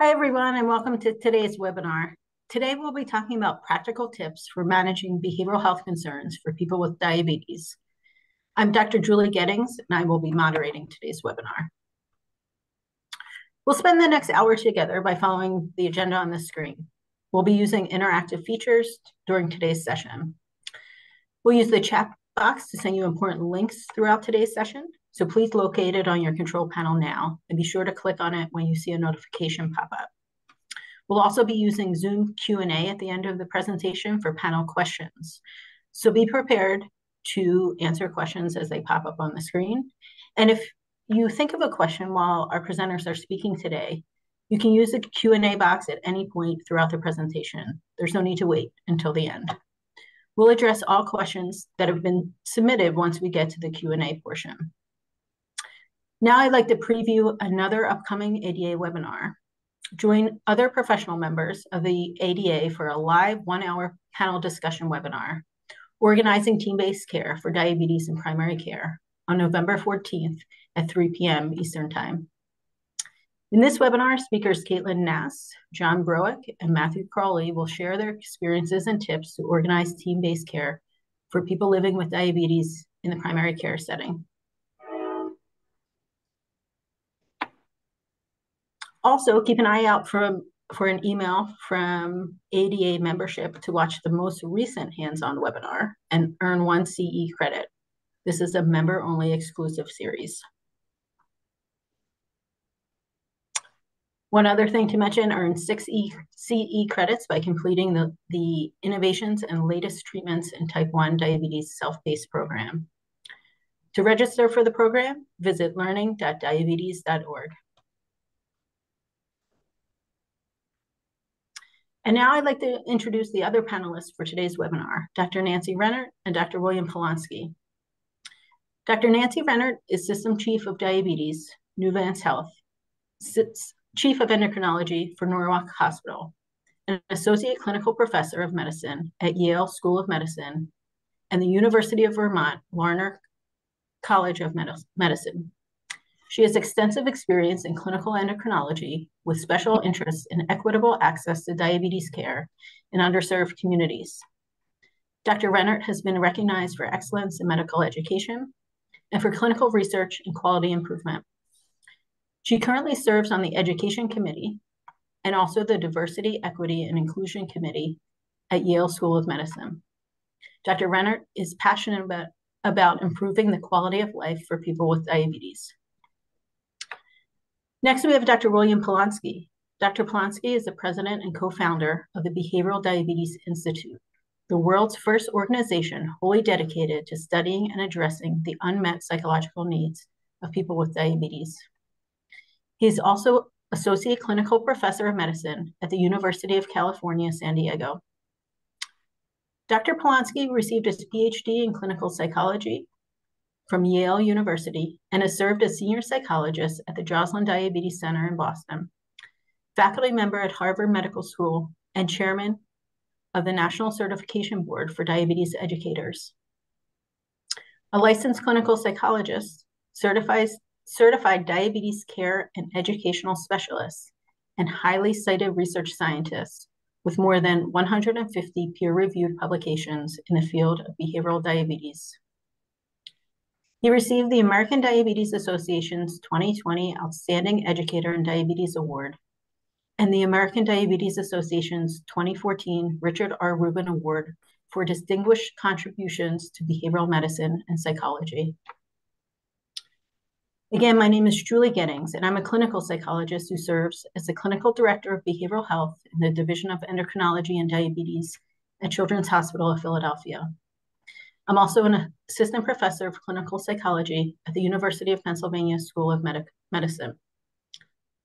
Hi, everyone, and welcome to today's webinar. Today, we'll be talking about practical tips for managing behavioral health concerns for people with diabetes. I'm Dr. Julie Gettings, and I will be moderating today's webinar. We'll spend the next hour together by following the agenda on the screen. We'll be using interactive features during today's session. We'll use the chat box to send you important links throughout today's session. So please locate it on your control panel now and be sure to click on it when you see a notification pop up. We'll also be using Zoom Q&A at the end of the presentation for panel questions. So be prepared to answer questions as they pop up on the screen. And if you think of a question while our presenters are speaking today, you can use the Q&A box at any point throughout the presentation. There's no need to wait until the end. We'll address all questions that have been submitted once we get to the Q&A portion. Now I'd like to preview another upcoming ADA webinar. Join other professional members of the ADA for a live one-hour panel discussion webinar, Organizing Team-Based Care for Diabetes in Primary Care, on November 14th at 3 p.m. Eastern Time. In this webinar, speakers Caitlin Nass, John Broek, and Matthew Crawley will share their experiences and tips to organize team-based care for people living with diabetes in the primary care setting. Also, keep an eye out for, for an email from ADA membership to watch the most recent hands-on webinar and earn one CE credit. This is a member-only exclusive series. One other thing to mention, earn six e CE credits by completing the, the Innovations and Latest Treatments in Type 1 Diabetes Self-Paced program. To register for the program, visit learning.diabetes.org. And now I'd like to introduce the other panelists for today's webinar, Dr. Nancy Rennert and Dr. William Polonsky. Dr. Nancy Rennert is System Chief of Diabetes, Nuvance Health, Chief of Endocrinology for Norwalk Hospital, an Associate Clinical Professor of Medicine at Yale School of Medicine and the University of Vermont Larner College of Medicine. She has extensive experience in clinical endocrinology with special interests in equitable access to diabetes care in underserved communities. Dr. Rennert has been recognized for excellence in medical education and for clinical research and quality improvement. She currently serves on the Education Committee and also the Diversity, Equity, and Inclusion Committee at Yale School of Medicine. Dr. Rennert is passionate about, about improving the quality of life for people with diabetes. Next, we have Dr. William Polonsky. Dr. Polonsky is the president and co-founder of the Behavioral Diabetes Institute, the world's first organization wholly dedicated to studying and addressing the unmet psychological needs of people with diabetes. He's also Associate Clinical Professor of Medicine at the University of California, San Diego. Dr. Polonsky received his PhD in clinical psychology from Yale University and has served as senior psychologist at the Joslin Diabetes Center in Boston, faculty member at Harvard Medical School, and chairman of the National Certification Board for Diabetes Educators. A licensed clinical psychologist, certifies certified diabetes care and educational specialists, and highly cited research scientist with more than 150 peer-reviewed publications in the field of behavioral diabetes. He received the American Diabetes Association's 2020 Outstanding Educator in Diabetes Award and the American Diabetes Association's 2014 Richard R. Rubin Award for distinguished contributions to behavioral medicine and psychology. Again, my name is Julie Gettings, and I'm a clinical psychologist who serves as the clinical director of behavioral health in the Division of Endocrinology and Diabetes at Children's Hospital of Philadelphia. I'm also an assistant professor of clinical psychology at the University of Pennsylvania School of Medi Medicine.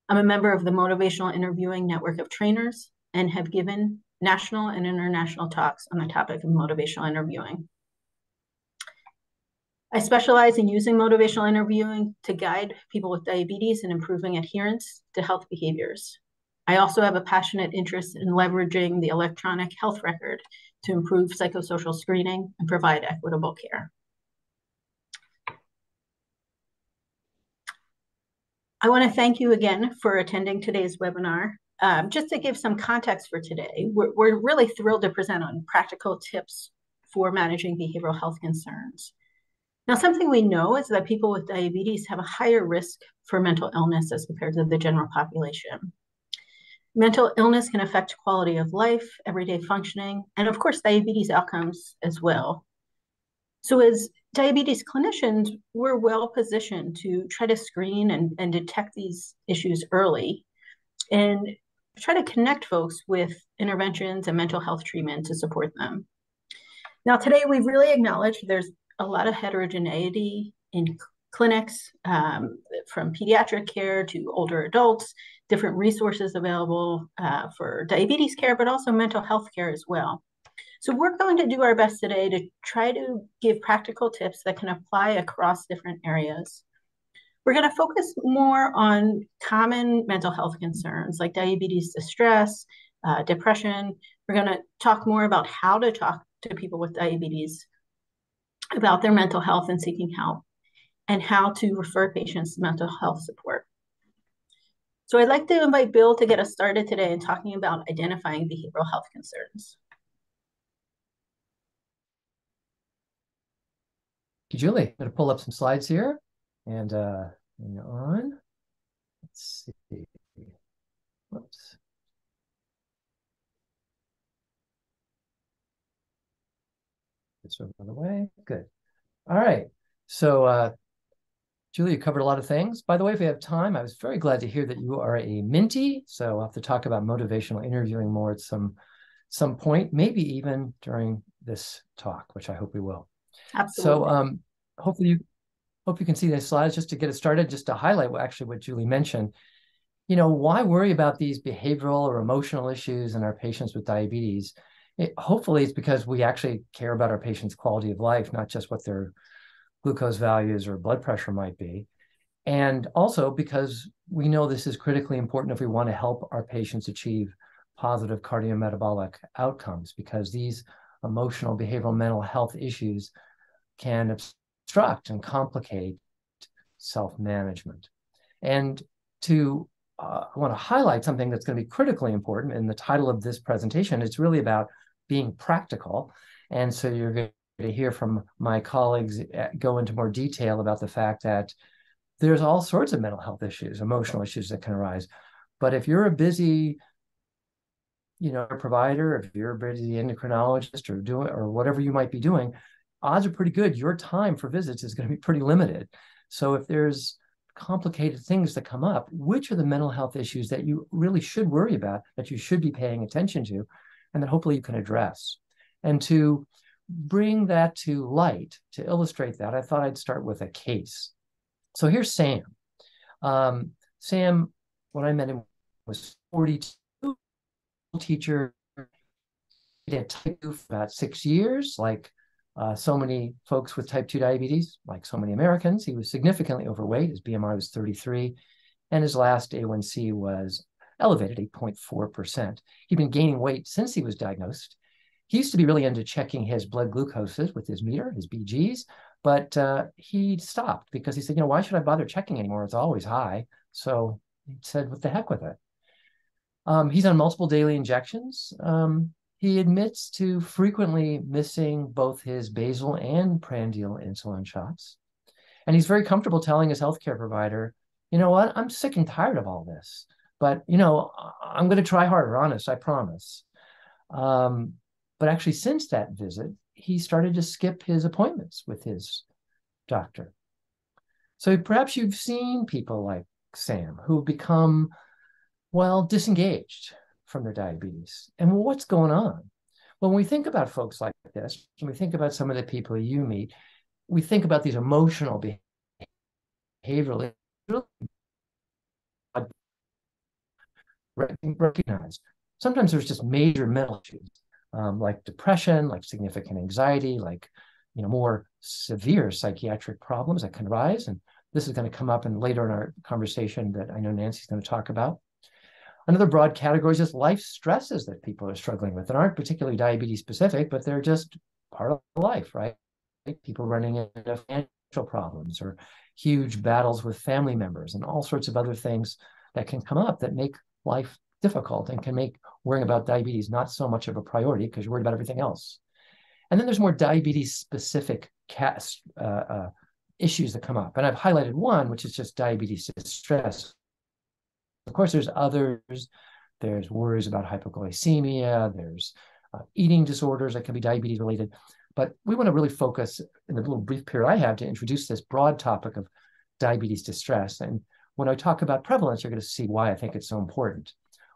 I'm a member of the Motivational Interviewing Network of Trainers and have given national and international talks on the topic of motivational interviewing. I specialize in using motivational interviewing to guide people with diabetes and improving adherence to health behaviors. I also have a passionate interest in leveraging the electronic health record to improve psychosocial screening and provide equitable care. I want to thank you again for attending today's webinar. um, just to give some context for today, we're, we're really thrilled to present on practical tips for managing behavioral health concerns. Now, something we know is that people with diabetes have a higher risk for mental illness as compared to the general population. Mental illness can affect quality of life, everyday functioning, and of course, diabetes outcomes as well. So, as diabetes clinicians, we're well positioned to try to screen and, and detect these issues early and try to connect folks with interventions and mental health treatment to support them. Now, today we've really acknowledged there's a lot of heterogeneity in clinics, um, from pediatric care to older adults, different resources available uh, for diabetes care, but also mental health care as well. So we're going to do our best today to try to give practical tips that can apply across different areas. We're going to focus more on common mental health concerns like diabetes distress, uh, depression. We're going to talk more about how to talk to people with diabetes about their mental health and seeking help, and how to refer patients to mental health support. So I'd like to invite Bill to get us started today in talking about identifying behavioral health concerns. Julie, I'm going to pull up some slides here and uh, on. Let's see. Whoops. This one on the way. Good. All right. So, uh, Julie, you covered a lot of things. By the way, if we have time, I was very glad to hear that you are a Minty. So I'll have to talk about motivational interviewing more at some some point, maybe even during this talk, which I hope we will. Absolutely. So um, hopefully you hope you can see these slides just to get it started, just to highlight what actually what Julie mentioned. You know, why worry about these behavioral or emotional issues in our patients with diabetes? It, hopefully, it's because we actually care about our patients' quality of life, not just what their glucose values or blood pressure might be. And also because we know this is critically important if we want to help our patients achieve positive cardiometabolic outcomes, because these emotional, behavioral, mental health issues can obstruct and complicate self management. And to uh, I want to highlight something that's going to be critically important in the title of this presentation. It's really about being practical. And so you're going to hear from my colleagues uh, go into more detail about the fact that there's all sorts of mental health issues, emotional issues that can arise. But if you're a busy, you know, provider, if you're a busy endocrinologist or doing or whatever you might be doing, odds are pretty good your time for visits is going to be pretty limited. So if there's complicated things that come up, which are the mental health issues that you really should worry about, that you should be paying attention to, and that hopefully you can address. And to bring that to light, to illustrate that, I thought I'd start with a case. So here's Sam. Um, Sam, when I met him, was 42, teacher. He had type 2 for about six years, like uh, so many folks with type 2 diabetes, like so many Americans. He was significantly overweight. His BMI was 33, and his last A1C was elevated, 8.4%. He'd been gaining weight since he was diagnosed. He used to be really into checking his blood glucoses with his meter, his BGs, but uh, he stopped because he said, you know, why should I bother checking anymore? It's always high. So he said, what the heck with it? Um, he's on multiple daily injections. Um, he admits to frequently missing both his basal and prandial insulin shots. And he's very comfortable telling his healthcare provider, you know what, I'm sick and tired of all this, but you know, I'm going to try harder, honest, I promise. Um, but actually, since that visit, he started to skip his appointments with his doctor. So perhaps you've seen people like Sam who've become, well, disengaged from their diabetes. And what's going on? When we think about folks like this, when we think about some of the people you meet, we think about these emotional behavioral recognize. Sometimes there's just major mental issues um, like depression, like significant anxiety, like you know more severe psychiatric problems that can rise. And this is going to come up in later in our conversation that I know Nancy's going to talk about. Another broad category is just life stresses that people are struggling with that aren't particularly diabetes specific, but they're just part of life, right? People running into financial problems or huge battles with family members and all sorts of other things that can come up that make life difficult and can make worrying about diabetes not so much of a priority because you're worried about everything else. And then there's more diabetes specific cast, uh, uh, issues that come up. And I've highlighted one, which is just diabetes distress. Of course, there's others. There's worries about hypoglycemia. There's uh, eating disorders that can be diabetes related. But we want to really focus in the little brief period I have to introduce this broad topic of diabetes distress. And when I talk about prevalence, you're going to see why I think it's so important.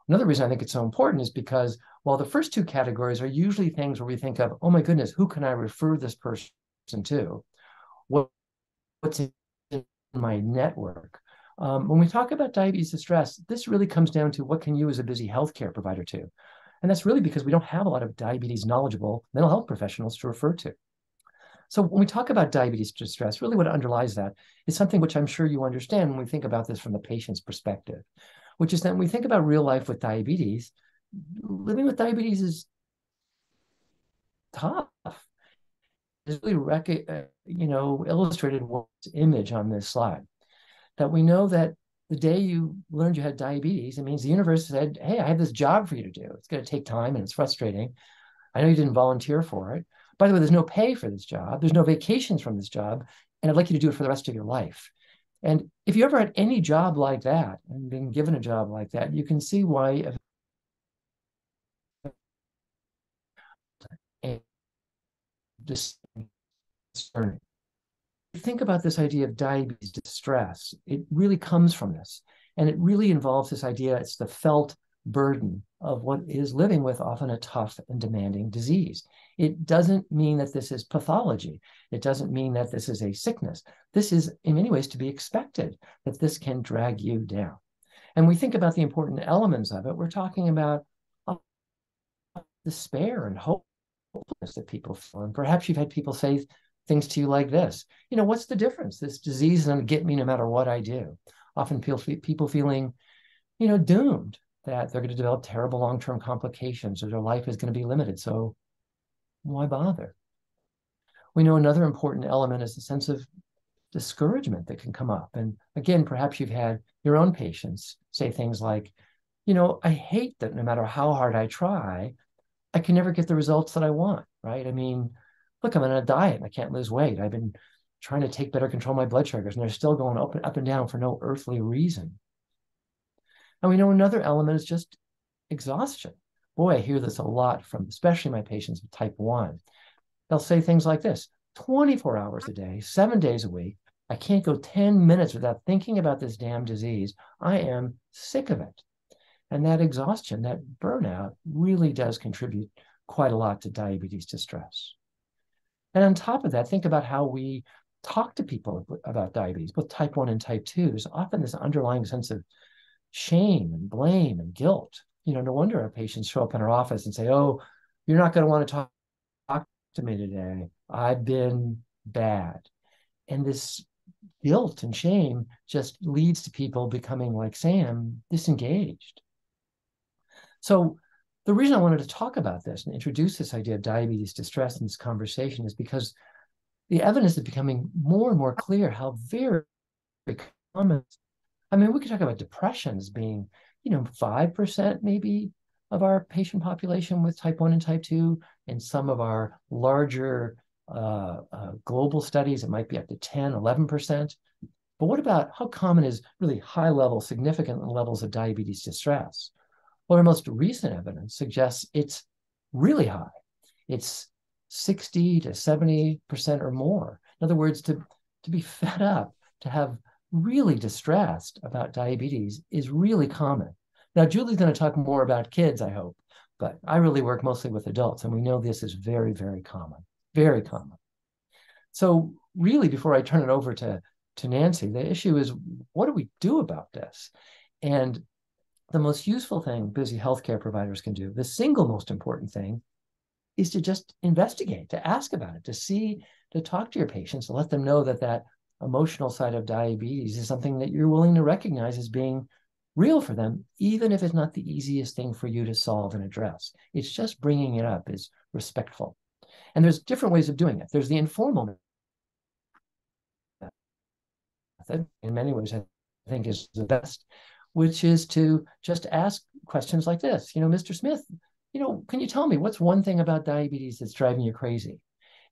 Another reason I think it's so important is because while the first two categories are usually things where we think of, oh my goodness, who can I refer this person to? What, what's in my network? Um, when we talk about diabetes distress, this really comes down to what can you as a busy healthcare provider do? And that's really because we don't have a lot of diabetes knowledgeable mental health professionals to refer to. So when we talk about diabetes distress, really what underlies that is something which I'm sure you understand when we think about this from the patient's perspective, which is that when we think about real life with diabetes, living with diabetes is tough. It's really rec- uh, you know illustrated image on this slide that we know that the day you learned you had diabetes, it means the universe said, Hey, I have this job for you to do. It's going to take time and it's frustrating. I know you didn't volunteer for it. By the way, there's no pay for this job, there's no vacations from this job, and I'd like you to do it for the rest of your life. And if you ever had any job like that and been given a job like that, you can see why discerning think about this idea of diabetes distress, it really comes from this. And it really involves this idea it's the felt burden of what is living with often a tough and demanding disease. It doesn't mean that this is pathology. It doesn't mean that this is a sickness. This is, in many ways, to be expected that this can drag you down. And we think about the important elements of it. We're talking about despair and hopelessness that people feel. And perhaps you've had people say things to you like this you know what's the difference this disease is going to get me no matter what i do often people, people feeling you know doomed that they're going to develop terrible long-term complications or their life is going to be limited so why bother we know another important element is the sense of discouragement that can come up and again perhaps you've had your own patients say things like you know i hate that no matter how hard i try i can never get the results that i want right i mean look, I'm on a diet and I can't lose weight. I've been trying to take better control of my blood sugars and they're still going up and up and down for no earthly reason. And we know another element is just exhaustion. Boy, I hear this a lot from especially my patients with type 1. They'll say things like this 24 hours a day, seven days a week. I can't go 10 minutes without thinking about this damn disease. I am sick of it. And that exhaustion, that burnout, really does contribute quite a lot to diabetes distress. And on top of that, think about how we talk to people about diabetes, both type 1 and type 2. There's often this underlying sense of shame and blame and guilt. You know, no wonder our patients show up in our office and say, Oh, you're not going to want to talk, talk to me today. I've been bad. And this guilt and shame just leads to people becoming like Sam, disengaged. So the reason I wanted to talk about this and introduce this idea of diabetes distress in this conversation is because the evidence is becoming more and more clear how very common. I mean, we could talk about depression as being, you know, 5% maybe of our patient population with type 1 and type 2. In some of our larger uh, uh, global studies, it might be up to 10, 11%. But what about how common is really high level, significant levels of diabetes distress? Well, our most recent evidence suggests it's really high. It's 60 to 70% or more. In other words, to, to be fed up, to have really distressed about diabetes is really common. Now, Julie's going to talk more about kids, I hope, but I really work mostly with adults, and we know this is very, very common, very common. So, really, before I turn it over to, to Nancy, the issue is what do we do about this? And the most useful thing busy healthcare providers can do, the single most important thing, is to just investigate, to ask about it, to see, to talk to your patients, to let them know that that emotional side of diabetes is something that you're willing to recognize as being real for them, even if it's not the easiest thing for you to solve and address. It's just bringing it up is respectful. And there's different ways of doing it. There's the informal method, in many ways, I think is the best, which is to just ask questions like this. You know, Mr. Smith, you know, can you tell me what's one thing about diabetes that's driving you crazy?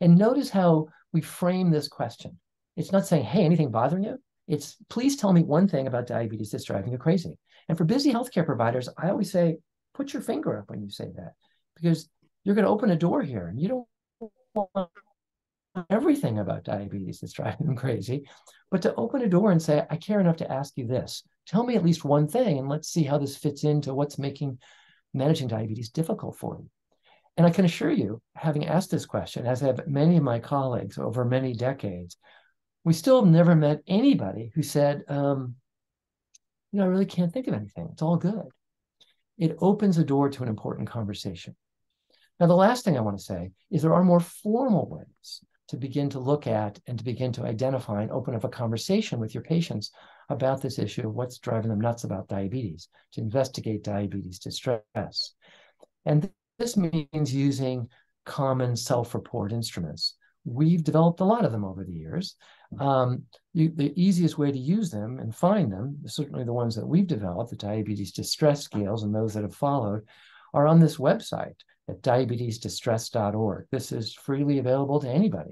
And notice how we frame this question. It's not saying, hey, anything bothering you? It's please tell me one thing about diabetes that's driving you crazy. And for busy healthcare providers, I always say, put your finger up when you say that, because you're going to open a door here and you don't want everything about diabetes that's driving them crazy, but to open a door and say, I care enough to ask you this. Tell me at least one thing, and let's see how this fits into what's making managing diabetes difficult for you. And I can assure you, having asked this question, as have many of my colleagues over many decades, we still have never met anybody who said, um, you know, I really can't think of anything. It's all good. It opens a door to an important conversation. Now, the last thing I want to say is there are more formal ways to begin to look at and to begin to identify and open up a conversation with your patients about this issue of what's driving them nuts about diabetes, to investigate diabetes distress. And this means using common self-report instruments. We've developed a lot of them over the years. Um, you, the easiest way to use them and find them, certainly the ones that we've developed, the diabetes distress scales and those that have followed, are on this website at diabetesdistress.org. This is freely available to anybody.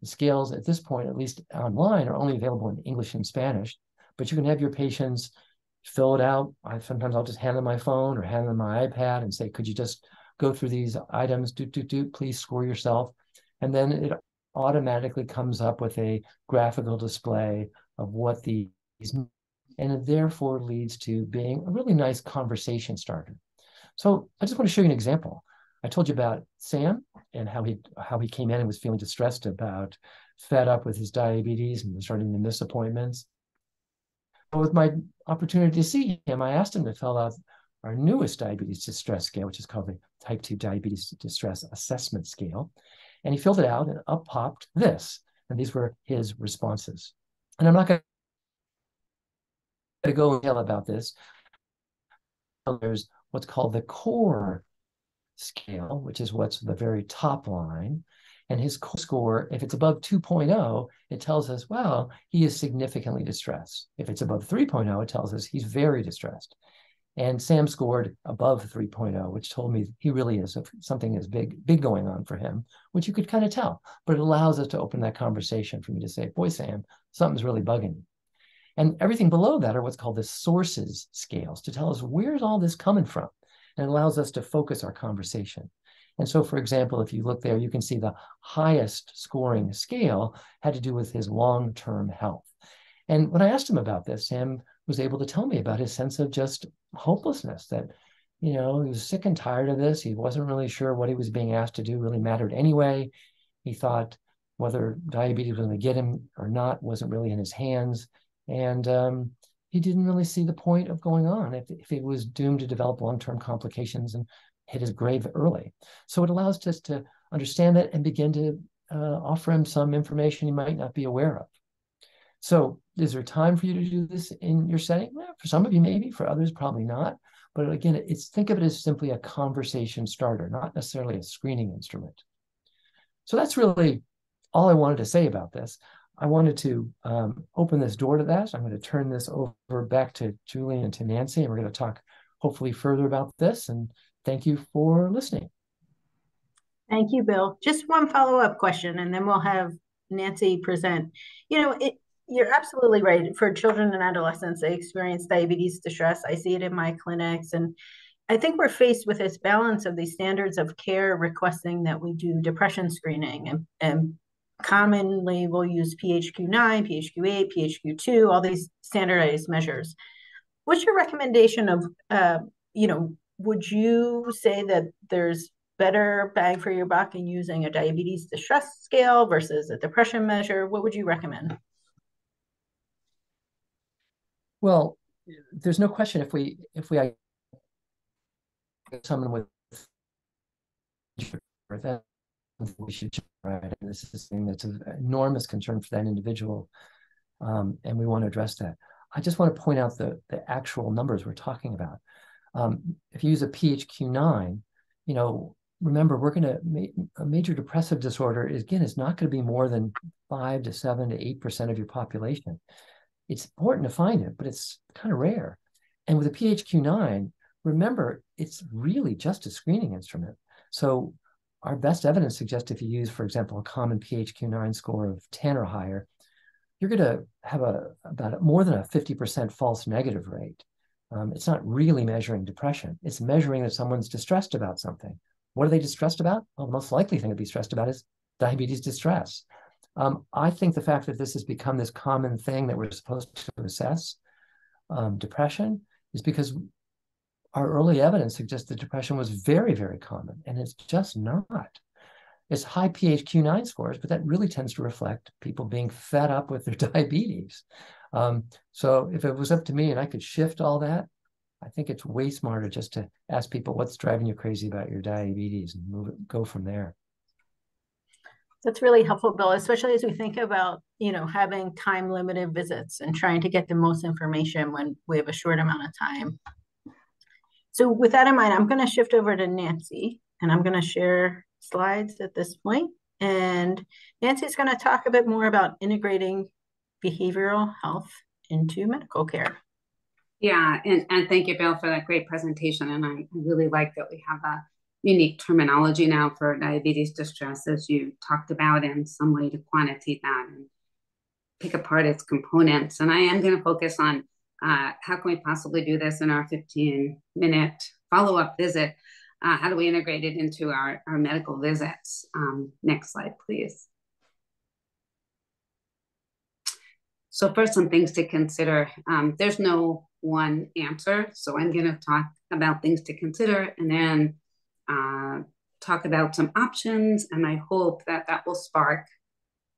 The scales at this point, at least online, are only available in English and Spanish, but you can have your patients fill it out. I sometimes I'll just hand them my phone or hand them my iPad and say, could you just go through these items, do, do, do, please score yourself. And then it automatically comes up with a graphical display of what these, and it therefore leads to being a really nice conversation starter. So I just want to show you an example. I told you about Sam and how he how he came in and was feeling distressed about fed up with his diabetes and starting to miss appointments. But with my opportunity to see him, I asked him to fill out our newest diabetes distress scale, which is called the type 2 diabetes distress assessment scale. And he filled it out and up popped this. And these were his responses. And I'm not going to go tell about this. There's what's called the core scale, which is what's the very top line. And his core score, if it's above 2.0, it tells us, well, he is significantly distressed. If it's above 3.0, it tells us he's very distressed. And Sam scored above 3.0, which told me he really is something is big, big going on for him, which you could kind of tell. But it allows us to open that conversation for me to say, boy, Sam, something's really bugging you. And everything below that are what's called the sources scales to tell us where's all this coming from and allows us to focus our conversation. And so, for example, if you look there, you can see the highest scoring scale had to do with his long term health. And when I asked him about this, Sam was able to tell me about his sense of just hopelessness that, you know, he was sick and tired of this. He wasn't really sure what he was being asked to do really mattered anyway. He thought whether diabetes was going to get him or not wasn't really in his hands. And um, he didn't really see the point of going on if, if he was doomed to develop long-term complications and hit his grave early. So it allows us to understand that and begin to uh, offer him some information he might not be aware of. So is there time for you to do this in your setting? For some of you, maybe. For others, probably not. But again, it's think of it as simply a conversation starter, not necessarily a screening instrument. So that's really all I wanted to say about this. I wanted to um, open this door to that. I'm going to turn this over back to Julie and to Nancy, and we're going to talk hopefully further about this. And thank you for listening. Thank you, Bill. Just one follow-up question, and then we'll have Nancy present. You know, it, you're absolutely right. For children and adolescents, they experience diabetes distress. I see it in my clinics, and I think we're faced with this balance of these standards of care requesting that we do depression screening and, and commonly we'll use PHQ-9, PHQ-8, PHQ-2, all these standardized measures. What's your recommendation of, uh, you know, would you say that there's better bang for your buck in using a diabetes distress scale versus a depression measure? What would you recommend? Well, there's no question if we if we someone with that we should right? And this is thing that's an enormous concern for that individual, um, and we want to address that. I just want to point out the, the actual numbers we're talking about. Um, if you use a PHQ-9, you know, remember we're going to a major depressive disorder is again is not going to be more than five to seven to eight percent of your population. It's important to find it, but it's kind of rare. And with a PHQ-9, remember, it's really just a screening instrument. So our best evidence suggests if you use, for example, a common PHQ-9 score of 10 or higher, you're going to have a about more than a 50% false negative rate. Um, it's not really measuring depression. It's measuring that someone's distressed about something. What are they distressed about? Well, the most likely thing to be stressed about is diabetes distress. Um, I think the fact that this has become this common thing that we're supposed to assess um, depression is because our early evidence suggests that depression was very, very common, and it's just not. It's high PHQ-9 scores, but that really tends to reflect people being fed up with their diabetes. Um, so if it was up to me and I could shift all that, I think it's way smarter just to ask people what's driving you crazy about your diabetes and move it, go from there. That's really helpful, Bill, especially as we think about, you know, having time limited visits and trying to get the most information when we have a short amount of time. So with that in mind, I'm going to shift over to Nancy and I'm going to share slides at this point. And Nancy's going to talk a bit more about integrating behavioral health into medical care. Yeah, and, and thank you, Bill, for that great presentation. And I really like that we have a unique terminology now for diabetes distress, as you talked about, and some way to quantitate that and pick apart its components. And I am going to focus on uh, how can we possibly do this in our 15 minute follow up visit? Uh, how do we integrate it into our, our medical visits? Um, next slide, please. So first, some things to consider. Um, there's no one answer. So I'm going to talk about things to consider and then uh, talk about some options. And I hope that that will spark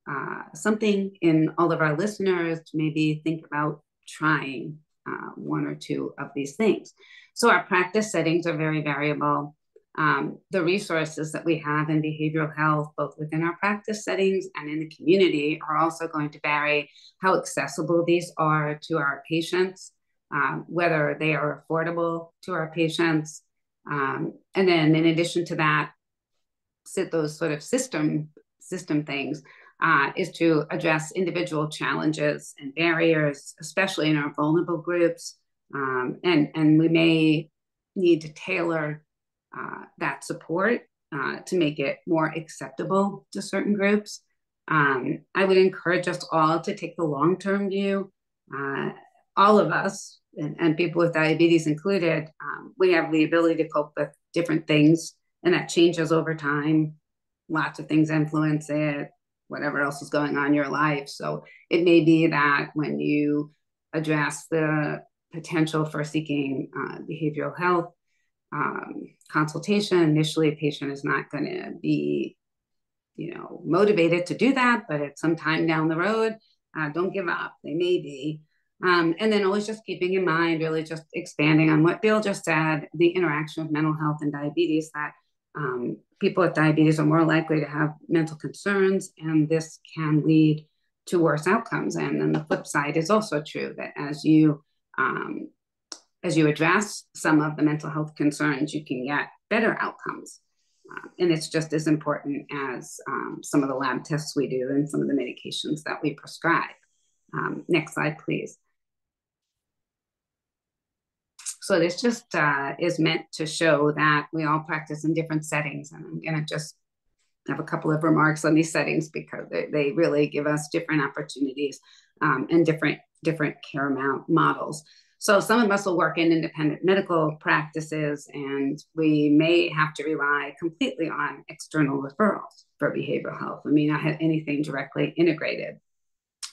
uh, something in all of our listeners to maybe think about trying uh, one or two of these things. So our practice settings are very variable. Um, the resources that we have in behavioral health, both within our practice settings and in the community, are also going to vary how accessible these are to our patients um, whether they are affordable to our patients. Um, and then in addition to that, sit those sort of system system things uh, is to address individual challenges and barriers, especially in our vulnerable groups. Um, and, and we may need to tailor uh, that support uh, to make it more acceptable to certain groups. Um, I would encourage us all to take the long term view. Uh, all of us, and, and people with diabetes included, um, we have the ability to cope with different things, and that changes over time. Lots of things influence it, whatever else is going on in your life. So it may be that when you address the potential for seeking uh, behavioral health um, consultation, initially a patient is not going to be, you know, motivated to do that, but at some time down the road, uh, don't give up. They may be. Um, and then always just keeping in mind, really just expanding on what Bill just said, the interaction of mental health and diabetes, that um, people with diabetes are more likely to have mental concerns, and this can lead to worse outcomes. And then the flip side is also true that as you um, as you address some of the mental health concerns, you can get better outcomes. Uh, and it's just as important as um, some of the lab tests we do and some of the medications that we prescribe. Um, next slide, please. So this just uh, is meant to show that we all practice in different settings. And I'm going to just have a couple of remarks on these settings because they, they really give us different opportunities um, and different different care models. So some of us will work in independent medical practices and we may have to rely completely on external referrals for behavioral health. We may not have anything directly integrated.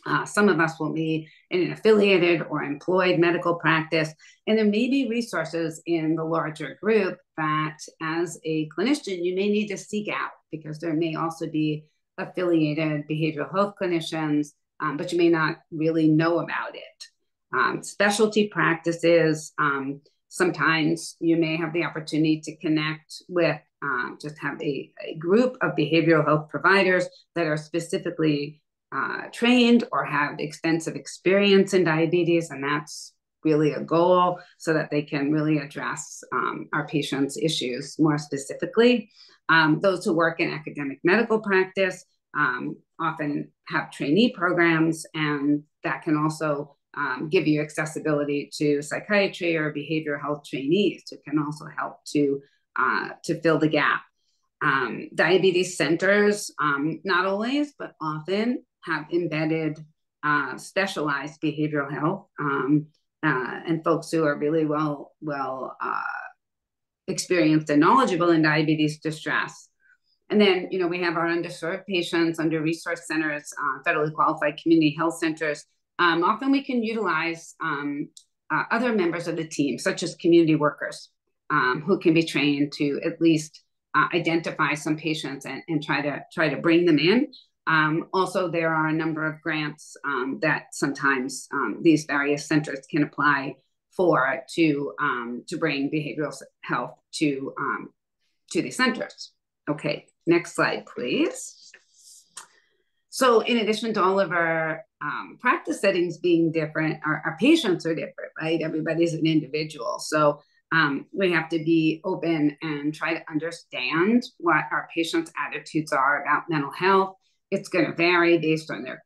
Uh, some of us will be in an affiliated or employed medical practice, and there may be resources in the larger group that, as a clinician, you may need to seek out because there may also be affiliated behavioral health clinicians, um, but you may not really know about it. Um, specialty practices, um, sometimes you may have the opportunity to connect with um, just have a, a group of behavioral health providers that are specifically uh, trained or have extensive experience in diabetes, and that's really a goal so that they can really address um, our patients' issues more specifically. Um, those who work in academic medical practice um, often have trainee programs, and that can also um, give you accessibility to psychiatry or behavioral health trainees. It can also help to uh, to fill the gap. Um, diabetes centers, um, not always, but often have embedded uh, specialized behavioral health um, uh, and folks who are really well well uh, experienced and knowledgeable in diabetes distress. And then, you know, we have our underserved patients, under resource centers, uh, federally qualified community health centers. Um, often we can utilize um, uh, other members of the team, such as community workers, um, who can be trained to at least uh, identify some patients and, and try to try to bring them in. Um, also, there are a number of grants um, that sometimes um, these various centers can apply for to um, to bring behavioral health to um, to the centers. Okay, next slide, please. So, in addition to all of our um, practice settings being different, our, our, patients are different, right? Everybody's an individual, so we have to be open and try to understand what our patients' attitudes are about mental health. It's going to vary based on their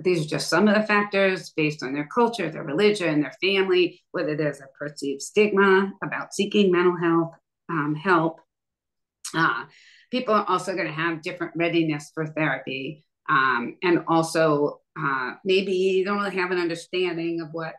these are just some of the factors based on their culture, their religion, their family, whether there's a perceived stigma about seeking mental health um, help. Uh, people are also going to have different readiness for therapy. Um, and also, uh, maybe you don't really have an understanding of what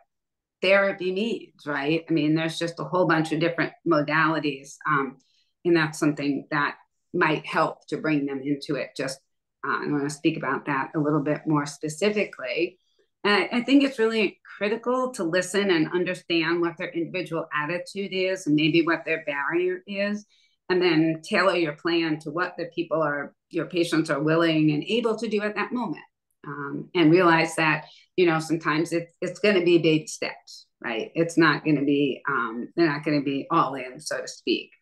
therapy means, right? I mean, there's just a whole bunch of different modalities. Um, and that's something that might help to bring them into it just uh, I want to speak about that a little bit more specifically. And I, I think it's really critical to listen and understand what their individual attitude is and maybe what their barrier is, and then tailor your plan to what the people are, your patients are willing and able to do at that moment. Um, and realize that, you know, sometimes it, it's going to be baby steps, right? It's not going to be, um, they're not going to be all in, so to speak.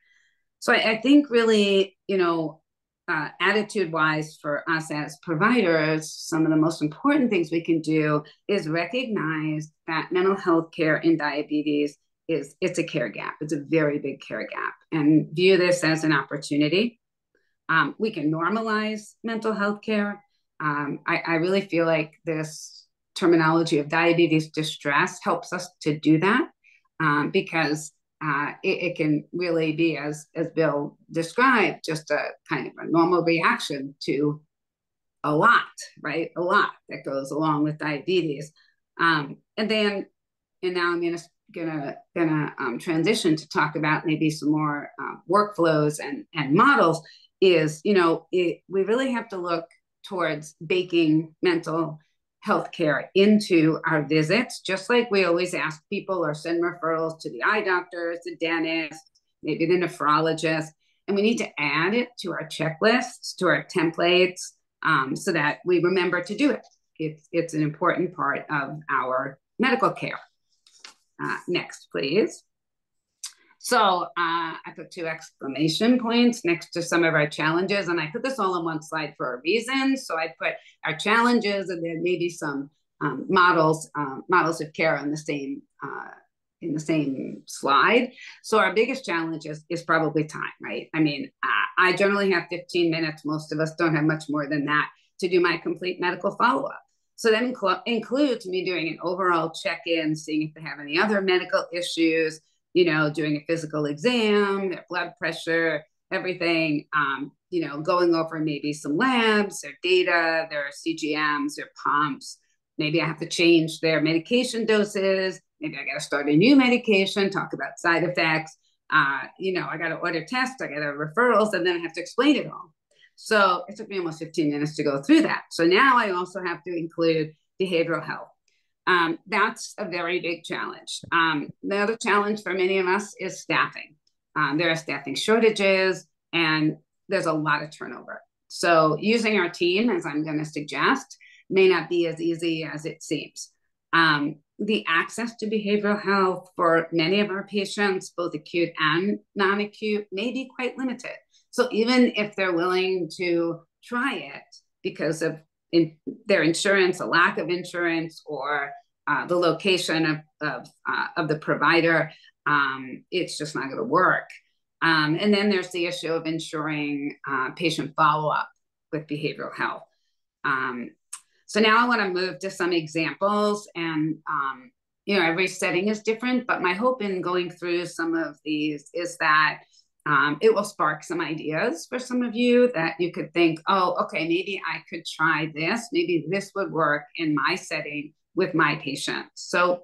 So I, I think really, you know, uh, attitude wise for us as providers, some of the most important things we can do is recognize that mental health care in diabetes is it's a care gap. It's a very big care gap, and view this as an opportunity. Um, we can normalize mental health care. Um, I, I really feel like this terminology of diabetes distress helps us to do that um, because uh, it, it, can really be, as as Bill described, just a kind of a normal reaction to a lot, right? A lot that goes along with diabetes. Um, and then, and now I'm gonna gonna gonna um, transition to talk about maybe some more uh, workflows and and models. Is you know it, we really have to look towards baking mental healthcare into our visits, just like we always ask people or send referrals to the eye doctors, the dentist, maybe the nephrologist. And we need to add it to our checklists, to our templates, um, so that we remember to do it. It's, it's an important part of our medical care. Uh, next, please. So uh, I put two exclamation points next to some of our challenges, and I put this all on one slide for a reason. So I put our challenges and then maybe some um, models uh, models of care on the same uh, in the same slide. So our biggest challenge is, is probably time, right? I mean, uh, I generally have 15 minutes. Most of us don't have much more than that to do my complete medical follow up. So that inc- includes me doing an overall check in, seeing if they have any other medical issues, you know, doing a physical exam, their blood pressure, everything, um, you know, going over maybe some labs, their data, their CGMs, their pumps. Maybe I have to change their medication doses. Maybe I got to start a new medication, talk about side effects. Uh, you know, I got to order tests, I got to referrals, and then I have to explain it all. So it took me almost 15 minutes to go through that. So now I also have to include behavioral health. Um, that's a very big challenge. Um, the other challenge for many of us is staffing. Um, there are staffing shortages and there's a lot of turnover. So using our team, as I'm going to suggest, may not be as easy as it seems. Um, the access to behavioral health for many of our patients, both acute and non-acute, may be quite limited. So even if they're willing to try it because of in their insurance, a lack of insurance, or uh, the location of of, uh, of the provider, um, it's just not going to work. Um, and then there's the issue of ensuring uh, patient follow up with behavioral health. Um, So now I want to move to some examples and um, you know, every setting is different, but my hope in going through some of these is that um, it will spark some ideas for some of you that you could think, oh, okay, maybe I could try this. Maybe this would work in my setting with my patients. So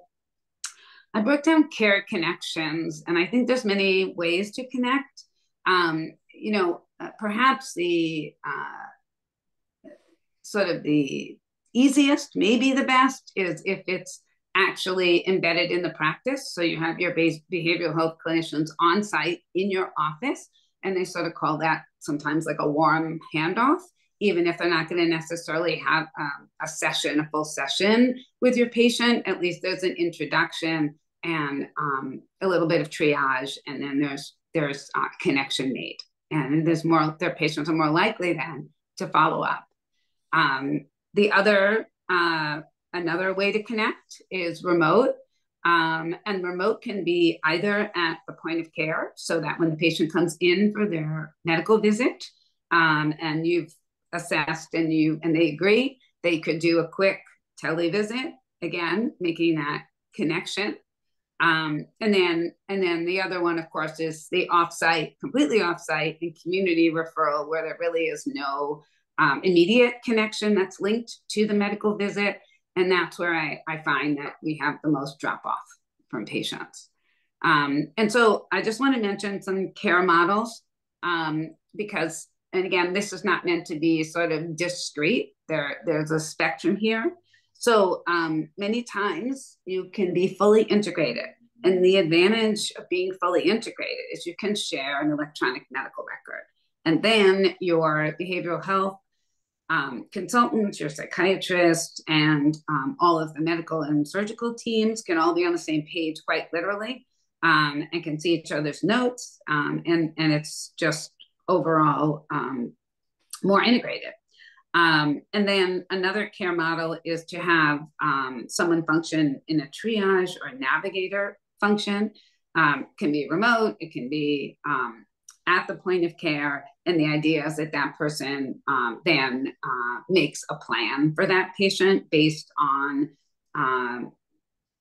I broke down care connections, and I think there's many ways to connect. Um, you know, uh, perhaps the uh, sort of the easiest, maybe the best, is if it's actually embedded in the practice. So you have your behavioral health clinicians on site in your office, and they sort of call that sometimes like a warm handoff, even if they're not going to necessarily have um, a session, a full session with your patient. At least there's an introduction and um, a little bit of triage, and then there's there's uh, connection made, and there's more. Their patients are more likely then to follow up. Um, the other uh, Another way to connect is remote. Um, and remote can be either at the point of care, so that when the patient comes in for their medical visit um, and you've assessed and you and they agree, they could do a quick televisit again, making that connection. Um, and then and then the other one, of course, is the offsite, completely offsite and community referral, where there really is no um, immediate connection that's linked to the medical visit and that's where I, I find that we have the most drop off from patients. Um, and so I just want to mention some care models um, because, and again, this is not meant to be sort of discrete. There, there's a spectrum here. So um, many times you can be fully integrated. And the advantage of being fully integrated is you can share an electronic medical record. And then your behavioral health um, consultants, your psychiatrist, and um, all of the medical and surgical teams can all be on the same page quite literally um, and can see each other's notes. Um, and, and it's just overall um, more integrated. Um, and then another care model is to have someone function in a triage or navigator function. can be remote, it can be at the point of care. And the idea is that that person um, then uh, makes a plan for that patient based on, um,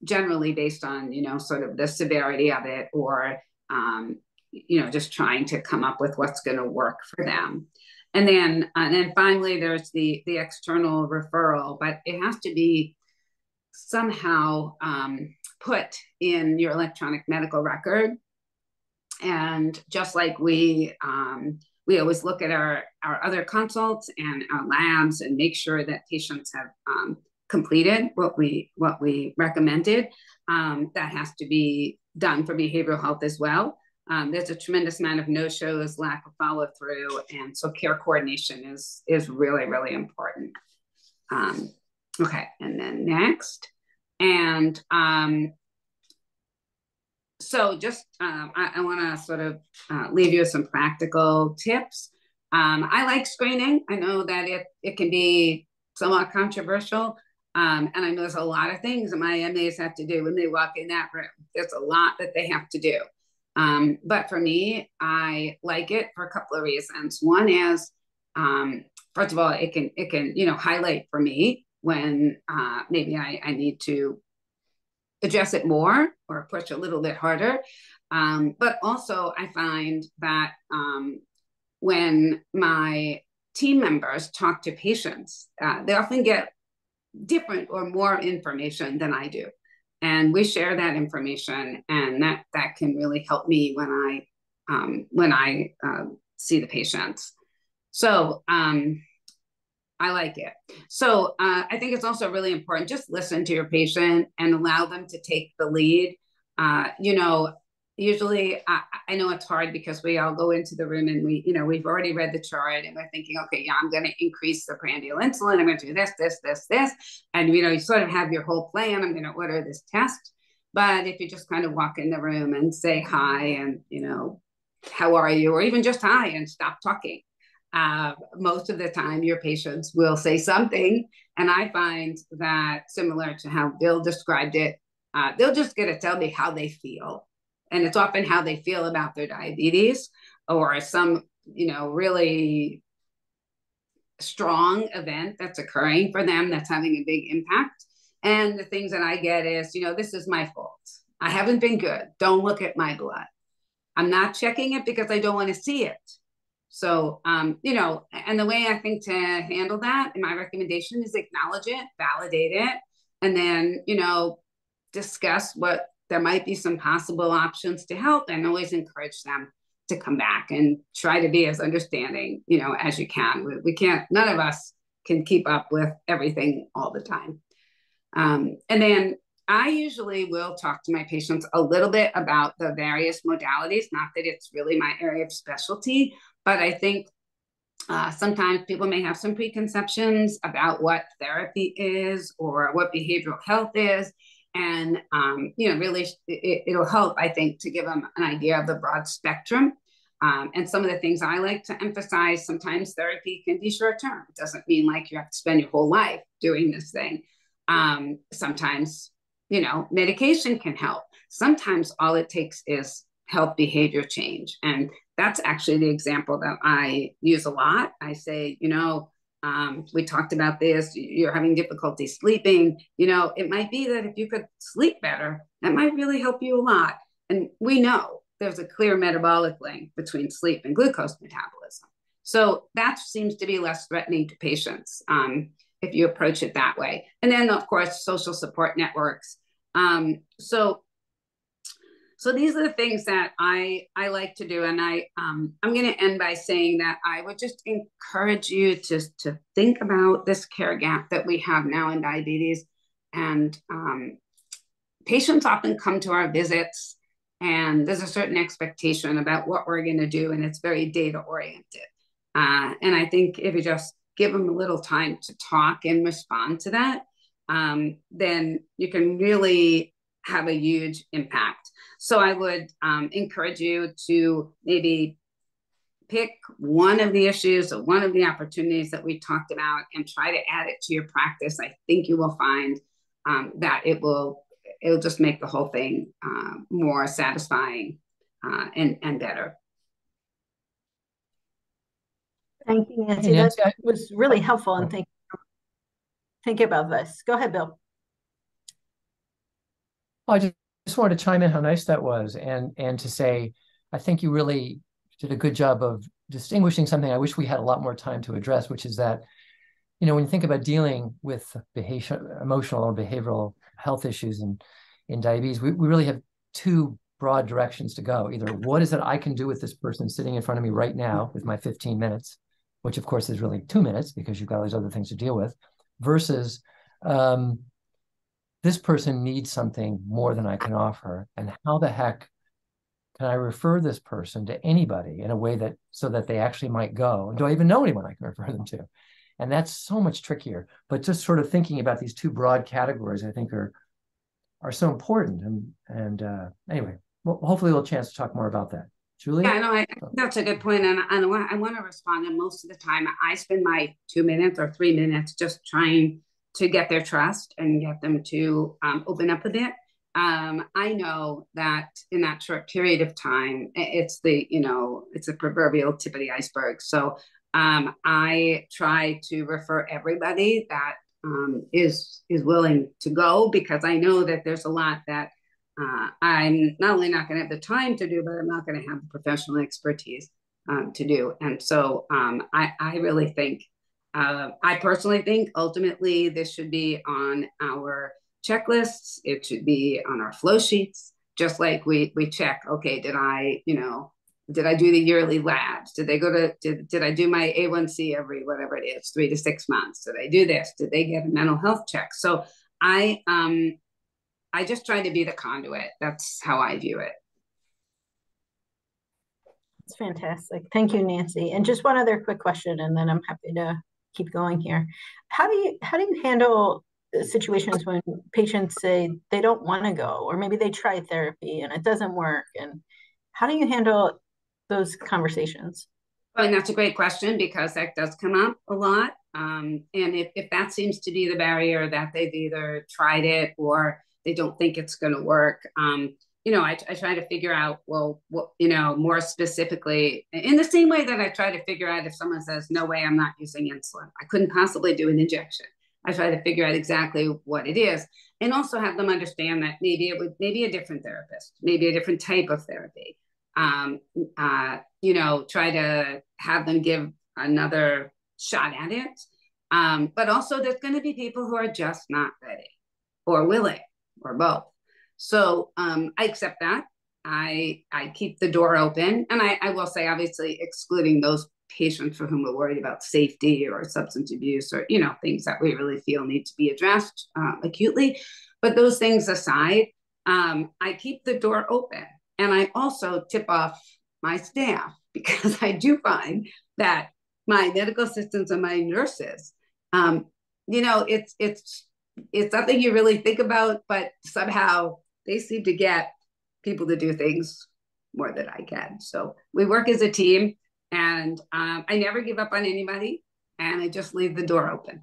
generally based on, you know, sort of the severity of it or, um, you know, just trying to come up with what's going to work for them. And then, and then finally, there's the the external referral, but it has to be somehow um, put in your electronic medical record and just like we um, we always look at our our other consults and our labs and make sure that patients have um, completed what we what we recommended. Um, that has to be done for behavioral health as well. Um, there's a tremendous amount of no shows, lack of follow through, and so care coordination is is really really important. Um, okay, and then next, and um, so just um, I, I want to sort of uh, leave you with some practical tips. Um, I like screening. I know that it it can be somewhat controversial, um, and I know there's a lot of things that my MAs have to do when they walk in that room. There's a lot that they have to do. Um, but for me, I like it for a couple of reasons. One is, um, first of all, it can it can you know highlight for me when uh, maybe I, I need to address it more or push a little bit harder. Um, but also, I find that um, when my team members talk to patients, uh, they often get different or more information than I do. And we share that information, and that that can really help me when I um, when I uh, see the patients. So um, I like it. So uh, I think it's also really important just listen to your patient and allow them to take the lead. Uh, you know, usually I, I, know it's hard because we all go into the room and we, you know, we've already read the chart and we're thinking, okay, yeah, I'm going to increase the prandial insulin. I'm going to do this, this, this, this. And, you know, you sort of have your whole plan. I'm going to order this test. But if you just kind of walk in the room and say hi and, you know, how are you? Or even just hi and stop talking uh, most of the time your patients will say something. And I find that similar to how Bill described it, uh, they'll just get to tell me how they feel. And it's often how they feel about their diabetes or some, you know, really strong event that's occurring for them that's having a big impact. And the things that I get is, you know, this is my fault. I haven't been good. Don't look at my blood. I'm not checking it because I don't want to see it. So, um, you know, and the way I think to handle that, my recommendation is acknowledge it, validate it, and then, you know, discuss what there might be some possible options to help and always encourage them to come back and try to be as understanding, you know, as you can. We, we can't, none of us can keep up with everything all the time. Um, and then I usually will talk to my patients a little bit about the various modalities, not that it's really my area of specialty, but I think uh, sometimes people may have some preconceptions about what therapy is or what behavioral health is. And, um, you know, really, it, will help, I think, to give them an idea of the broad spectrum. Um, and some of the things I like to emphasize sometimes therapy can be short term. It doesn't mean like you have to spend your whole life doing this thing. Um, sometimes, you know, medication can help. Sometimes all it takes is help behavior change. And that's actually the example that I use a lot. I say, you know, um, we talked about this, you're having difficulty sleeping. You know, it might be that if you could sleep better, that might really help you a lot. And we know there's a clear metabolic link between sleep and glucose metabolism. So that seems to be less threatening to patients um, if you approach it that way. And then, of course, social support networks. Um, so so these are the things that I I like to do, and I um, I'm going to end by saying that I would just encourage you to to think about this care gap that we have now in diabetes, and um, patients often come to our visits, and there's a certain expectation about what we're going to do, and it's very data oriented. Uh, and I think if you just give them a little time to talk and respond to that, um, then you can really have a huge impact. So I would um, encourage you to maybe pick one of the issues or one of the opportunities that we talked about and try to add it to your practice. I think you will find um, that it will it'll just make the whole thing uh, more satisfying uh, and and better. Thank you, Nancy. Nancy that was really helpful and think think about this. Go ahead, Bill. I just just wanted to chime in how nice that was and and to say I think you really did a good job of distinguishing something I wish we had a lot more time to address, which is that, you know, when you think about dealing with behavior, emotional or behavioral health issues and in diabetes, we, we really have two broad directions to go. Either what is it I can do with this person sitting in front of me right now with my 15 minutes, which of course is really two minutes because you've got all these other things to deal with, versus um, this person needs something more than I can offer. And how the heck can I refer this person to anybody in a way that so that they actually might go? Do I even know anyone I can refer them to? And that's so much trickier. But just sort of thinking about these two broad categories, I think are are so important. And and uh, anyway, well, hopefully we'll chance to talk more about that. Julie? Yeah, no, I, that's a good point. And, and I want to respond. And most of the time, I spend my two minutes or three minutes just trying to get their trust and get them to um, open up a bit. Um, I know that in that short period of time, it's the, you know, it's a proverbial tip of the iceberg. So um, I try to refer everybody that um, is is willing to go because I know that there's a lot that uh, I'm not only not going to have the time to do, but I'm not going to have the professional expertise um, to do. And so um, I, I really think uh, I personally think ultimately this should be on our checklists. It should be on our flow sheets, just like we we check. Okay, did I you know did I do the yearly labs? Did they go to did did I do my A1C every whatever it is three to six months? Did I do this? Did they get a mental health check? So I um I just try to be the conduit. That's how I view it. It's fantastic. Thank you, Nancy. And just one other quick question, and then I'm happy to keep going here. How do you how do you handle situations when patients say they don't want to go, or maybe they try therapy and it doesn't work? And how do you handle those conversations? Well, and that's a great question because that does come up a lot. Um, and if, if that seems to be the barrier that they've either tried it or they don't think it's going to work, um, you know, I, I try to figure out, well, what, you know, more specifically, in the same way that I try to figure out if someone says, no way, I'm not using insulin. I couldn't possibly do an injection. I try to figure out exactly what it is and also have them understand that maybe it would, maybe a different therapist, maybe a different type of therapy. Um, uh, you know, try to have them give another shot at it. Um, but also, there's going to be people who are just not ready or willing or both. So um, I accept that. I I keep the door open, and I, I will say, obviously, excluding those patients for whom we're worried about safety or substance abuse or you know things that we really feel need to be addressed uh, acutely. But those things aside, um, I keep the door open, and I also tip off my staff because I do find that my medical assistants and my nurses, um, you know, it's it's it's something you really think about, but somehow they seem to get people to do things more than I can. So we work as a team, and um, I never give up on anybody, and I just leave the door open.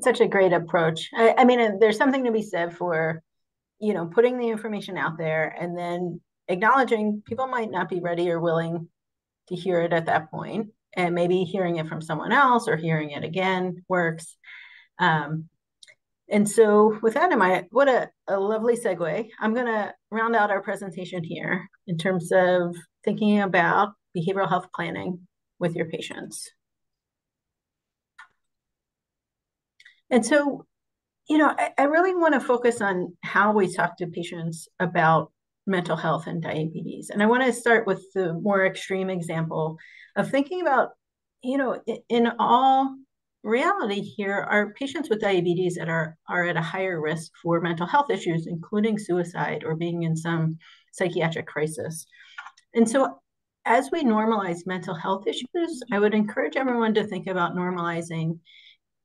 Such a great approach. I, I mean, there's something to be said for, you know, putting the information out there and then acknowledging people might not be ready or willing to hear it at that point, and maybe hearing it from someone else or hearing it again works. Um, and so with that in mind, what a, a lovely segue. I'm going to round out our presentation here in terms of thinking about behavioral health planning with your patients. And so, you know, I, I really want to focus on how we talk to patients about mental health and diabetes. And I want to start with the more extreme example of thinking about, you know, in, in all reality here are patients with diabetes that are, are at a higher risk for mental health issues, including suicide or being in some psychiatric crisis. And so as we normalize mental health issues, I would encourage everyone to think about normalizing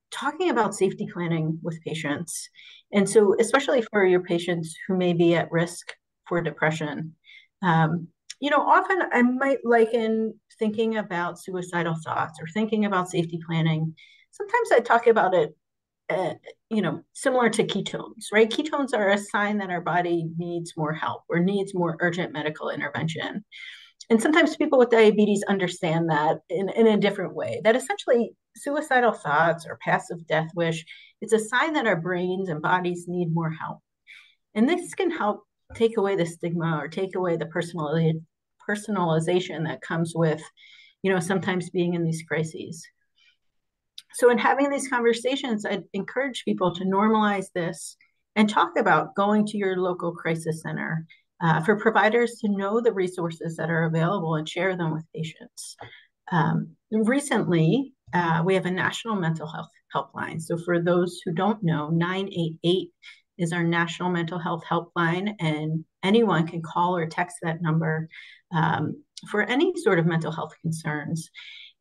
talking about safety planning with patients. And so, especially for your patients who may be at risk for depression, um, you know, often I might liken thinking about suicidal thoughts or thinking about safety planning sometimes I talk about it, uh, you know, similar to ketones, right? Ketones are a sign that our body needs more help or needs more urgent medical intervention. And sometimes people with diabetes understand that in, in a different way, that essentially suicidal thoughts or passive death wish it's a sign that our brains and bodies need more help. And this can help take away the stigma or take away the personalization that comes with, you know, sometimes being in these crises. So, in having these conversations, I'd encourage people to normalize this and talk about going to your local crisis center uh, for providers to know the resources that are available and share them with patients. Um, recently, uh, we have a national mental health helpline. So, for those who don't know, 988 is our national mental health helpline, and anyone can call or text that number um, for any sort of mental health concerns.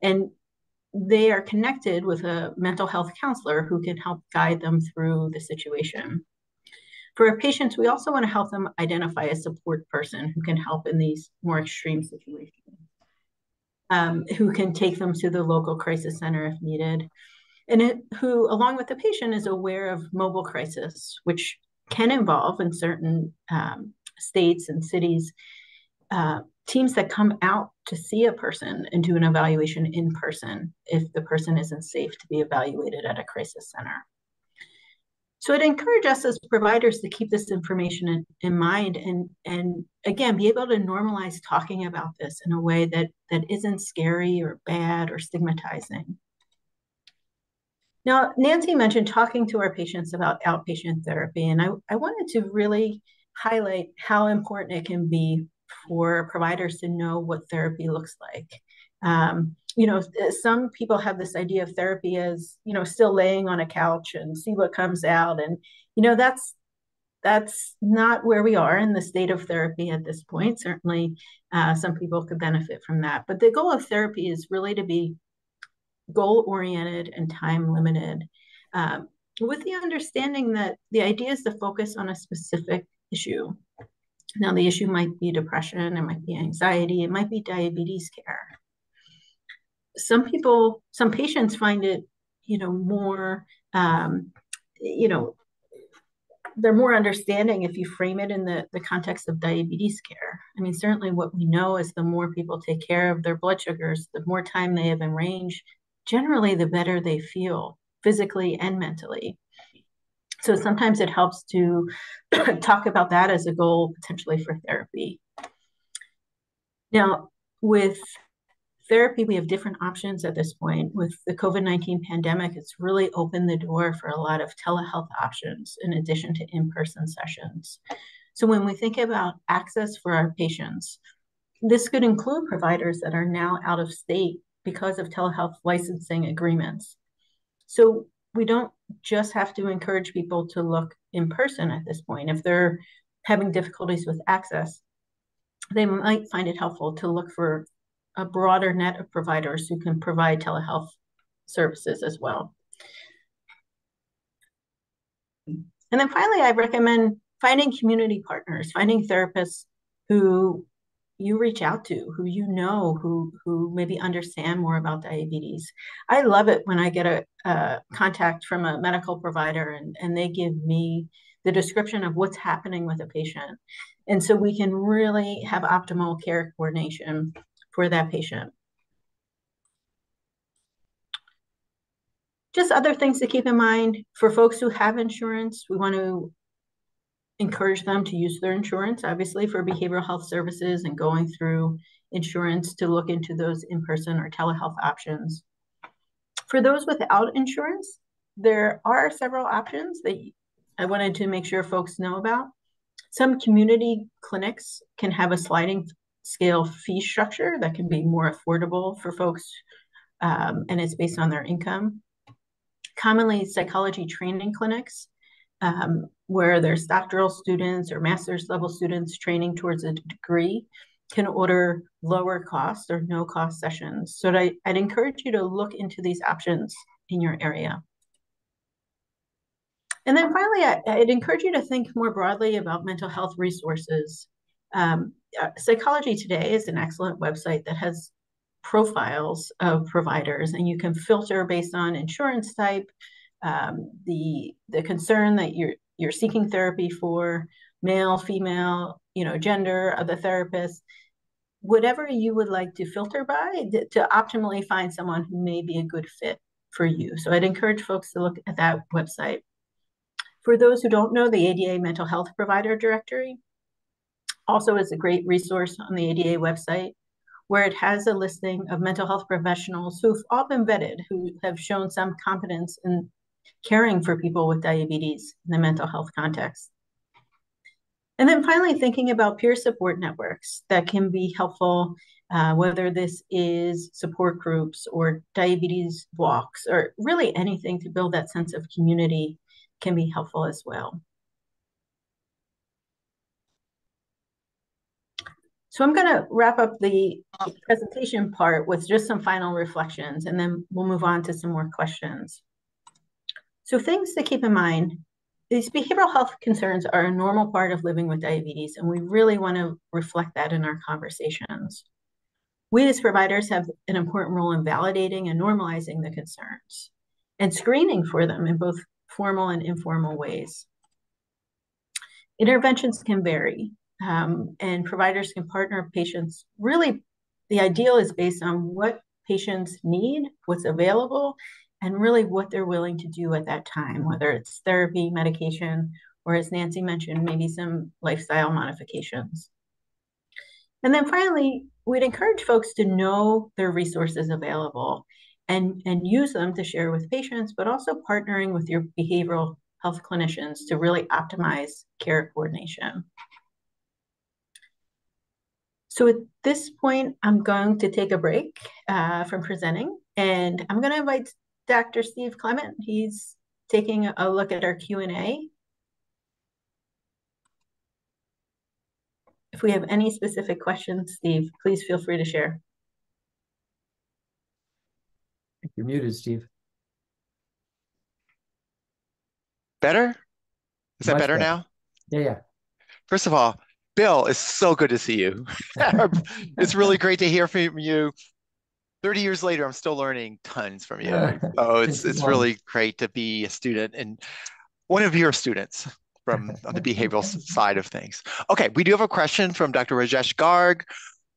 And they are connected with a mental health counselor who can help guide them through the situation. For our patients, we also want to help them identify a support person who can help in these more extreme situations, um, who can take them to the local crisis center if needed, and it, who, along with the patient, is aware of mobile crisis, which can involve in certain um, states and cities uh, teams that come out to see a person and do an evaluation in person if the person isn't safe to be evaluated at a crisis center. So I'd encourage us as providers to keep this information in, in mind and, and again, be able to normalize talking about this in a way that, that isn't scary or bad or stigmatizing. Now, Nancy mentioned talking to our patients about outpatient therapy, and I, I wanted to really highlight how important it can be for providers to know what therapy looks like. Um, you know, some people have this idea of therapy as, you know, still laying on a couch and see what comes out. And, you know, that's that's not where we are in the state of therapy at this point. Certainly, uh, some people could benefit from that. But the goal of therapy is really to be goal oriented and time limited, um, with the understanding that the idea is to focus on a specific issue. Now, the issue might be depression, it might be anxiety, it might be diabetes care. Some people, some patients find it, you know, more, um, you know, they're more understanding if you frame it in the, the context of diabetes care. I mean, certainly what we know is the more people take care of their blood sugars, the more time they have in range, generally the better they feel physically and mentally. So sometimes it helps to talk about that as a goal potentially for therapy. Now, with therapy, we have different options at this point. With the COVID 19 pandemic, it's really opened the door for a lot of telehealth options in addition to in person sessions. So, when we think about access for our patients, this could include providers that are now out of state because of telehealth licensing agreements. So, we don't just have to encourage people to look in person at this point. If they're having difficulties with access, they might find it helpful to look for a broader net of providers who can provide telehealth services as well. And then finally, I recommend finding community partners, finding therapists who you reach out to, who you know, who who maybe understand more about diabetes. I love it when I get a, a contact from a medical provider and, and they give me the description of what's happening with a patient. And so we can really have optimal care coordination for that patient. Just other things to keep in mind for folks who have insurance, we want to encourage them to use their insurance, obviously, for behavioral health services and going through insurance to look into those in person or telehealth options. For those without insurance, there are several options that I wanted to make sure folks know about. Some community clinics can have a sliding scale fee structure that can be more affordable for folks, um, and it's based on their income. Commonly, psychology training clinics, um, where there's doctoral students or master's level students training towards a degree, can order lower cost or no cost sessions. So I, I'd encourage you to look into these options in your area. And then finally, I, would encourage you to think more broadly about mental health resources. Um, uh, Psychology Today is an excellent website that has profiles of providers, and you can filter based on insurance type, um, the the concern that you're you're seeking therapy for, male, female, you know, gender of the therapist, whatever you would like to filter by to, to optimally find someone who may be a good fit for you. So I'd encourage folks to look at that website. For those who don't know, the ADA Mental Health Provider Directory also is a great resource on the ADA website where it has a listing of mental health professionals who've all been vetted, who have shown some competence in caring for people with diabetes in the mental health context. And then finally, thinking about peer support networks that can be helpful, uh, whether this is support groups or diabetes walks or really anything to build that sense of community can be helpful as well. So I'm going to wrap up the presentation part with just some final reflections, and then we'll move on to some more questions. So things to keep in mind, these behavioral health concerns are a normal part of living with diabetes, and we really want to reflect that in our conversations. We as providers have an important role in validating and normalizing the concerns and screening for them in both formal and informal ways. Interventions can vary, um, and providers can partner patients. Really, the ideal is based on what patients need, what's available, and really what they're willing to do at that time, whether it's therapy, medication, or as Nancy mentioned, maybe some lifestyle modifications. And then finally, we'd encourage folks to know their resources available and, and use them to share with patients, but also partnering with your behavioral health clinicians to really optimize care coordination. So at this point, I'm going to take a break uh, from presenting, and I'm going to invite Dr. Steve Clement. He's taking a look at our Q&A. If we have any specific questions, Steve, please feel free to share. You're muted, Steve. Better? Is that better, better now? Yeah, yeah. First of all, Bill, it's so good to see you. it's really great to hear from you. 30 years later, I'm still learning tons from you. So it's it's really great to be a student and one of your students. from on the behavioral side of things. Okay, we do have a question from Dr. Rajesh Garg.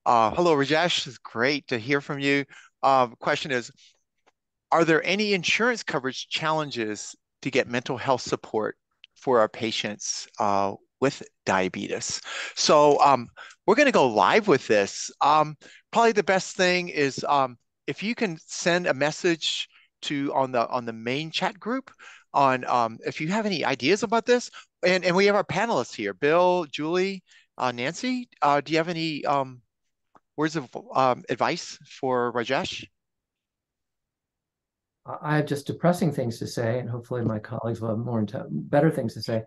Uh, hello, Rajesh. It's great to hear from you. Um, question is, are there any insurance coverage challenges to get mental health support for our patients uh, with diabetes? So um, we're going to go live with this. Um, probably the best thing is um, if you can send a message to on the on the main chat group on um, if you have any ideas about this, and and we have our panelists here, Bill, Julie, uh, Nancy. Uh, do you have any um, words of um, advice for Rajesh? I have just depressing things to say, and hopefully my colleagues will have more better things to say.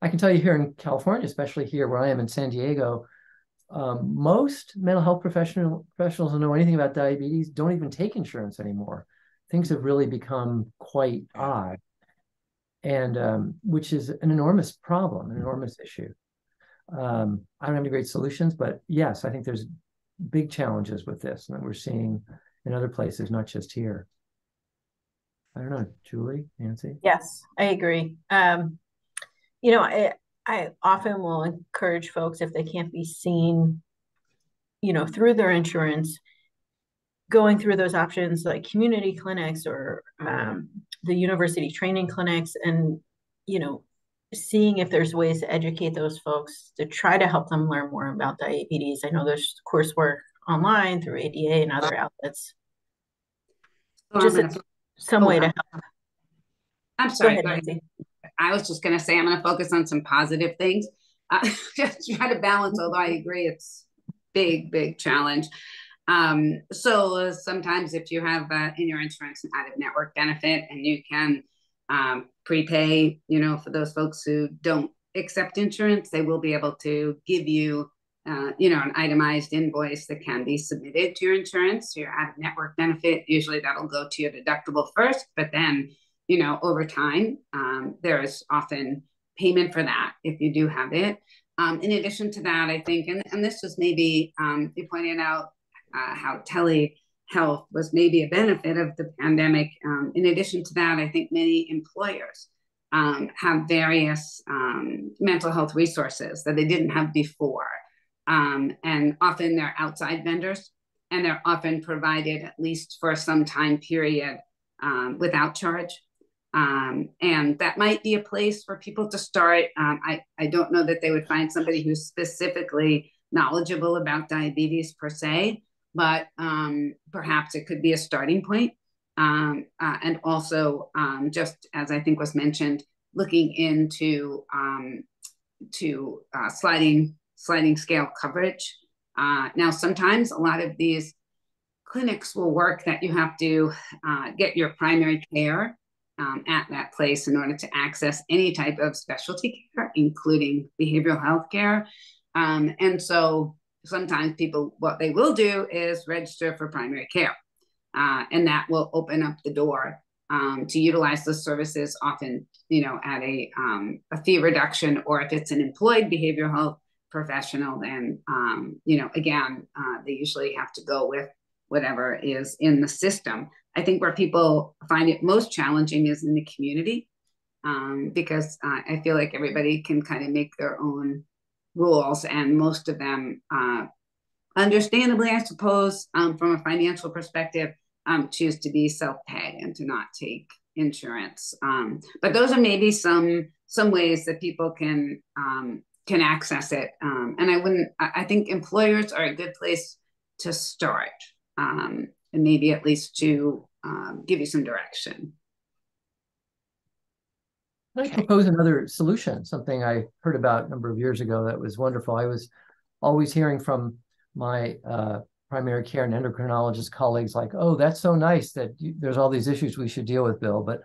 I can tell you here in California, especially here where I am in San Diego, um, most mental health professional, professionals who know anything about diabetes don't even take insurance anymore. Things have really become quite odd, and um, which is an enormous problem, an enormous issue. Um, I don't have any great solutions, but yes, I think there's big challenges with this that we're seeing in other places, not just here. I don't know, Julie, Nancy. Yes, I agree. Um, you know, I I often will encourage folks if they can't be seen, you know, through their insurance, going through those options like community clinics or um, the university training clinics, and you know, seeing if there's ways to educate those folks to try to help them learn more about diabetes. I know there's coursework online through ADA and other outlets. Just some oh, way to help. I'm sorry. Ahead, I was just going to say I'm going to focus on some positive things. Uh, just try to balance, although I agree it's big, big challenge. Um, so sometimes if you have uh, in your insurance an out of network benefit and you can um, prepay, you know, for those folks who don't accept insurance, they will be able to give you uh, you know, an itemized invoice that can be submitted to your insurance, your out of network benefit. Usually that'll go to your deductible first, but then, you know, over time, um, there is often payment for that if you do have it. Um, in addition to that, I think, and, and this was maybe, um, you pointed out uh, how telehealth was maybe a benefit of the pandemic. Um, in addition to that, I think many employers um, have various um, mental health resources that they didn't have before and often they're outside vendors and they're often provided at least for some time period um, without charge. Um, and that might be a place for people to start. Um, I, I don't know that they would find somebody who's specifically knowledgeable about diabetes per se, but um, perhaps it could be a starting point. Um, uh, and also, just as I think was mentioned, looking into to uh, sliding sliding scale coverage. Uh, now, sometimes a lot of these clinics will work that you have to uh, get your primary care um, at that place in order to access any type of specialty care, including behavioral health care. Um, and so sometimes people, what they will do is register for primary care. Uh, and that will open up the door um, to utilize the services often, you know, at a, um, a fee reduction, or if it's an employed behavioral health professional, then um, you know, again, uh, they usually have to go with whatever is in the system. I think where people find it most challenging is in the community, um, because uh, I feel like everybody can kind of make their own rules, and most of them, uh, understandably, I suppose, um, from a financial perspective, um, choose to be self-pay and to not take insurance. Um, but those are maybe some some ways that people can um, can access it. Um, and I wouldn't, I think employers are a good place to start um, and maybe at least to um, give you some direction. I propose another solution, something I heard about a number of years ago that was wonderful. I was always hearing from my uh, primary care and endocrinologist colleagues like, oh, that's so nice that you, there's all these issues we should deal with, Bill. But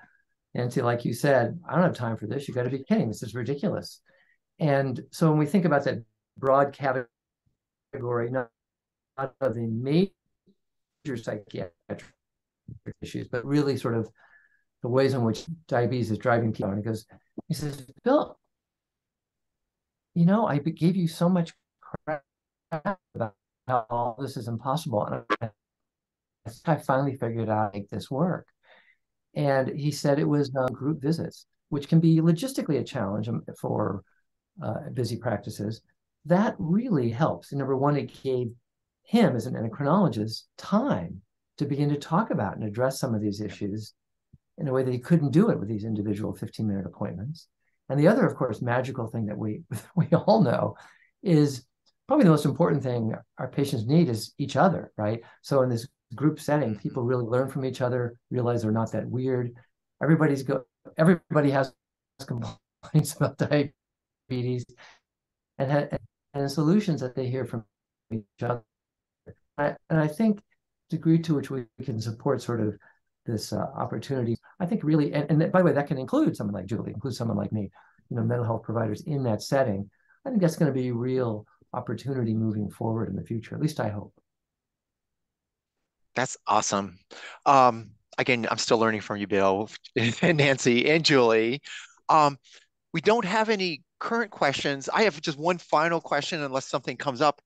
Nancy, like you said, I don't have time for this. You got to be kidding. This is ridiculous. And so when we think about that broad category, not, not of the major psychiatric issues, but really sort of the ways in which diabetes is driving people. And he goes, he says, Bill, you know, I gave you so much crap about how all this is impossible. And I finally figured out how to make this work. And he said it was uh, group visits which can be logistically a challenge um, for uh, busy practices, that really helps. Number one, it gave him as an endocrinologist time to begin to talk about and address some of these issues in a way that he couldn't do it with these individual 15 minute appointments. And the other, of course, magical thing that we we all know is probably the most important thing our patients need is each other, right? So in this group setting, mm-hmm. people really learn from each other, realize they're not that weird. Everybody's go everybody has complaints about diabetes and, ha- and solutions that they hear from each other. I, and I think degree to which we can support sort of this uh, opportunity, I think really, and, and by the way, that can include someone like Julie, include someone like me, you know, mental health providers in that setting. I think that's going to be real opportunity moving forward in the future. At least I hope. That's awesome. Um, again, I'm still learning from you, Bill, and Nancy, and Julie. Um, we don't have any current questions. I have just one final question, unless something comes up.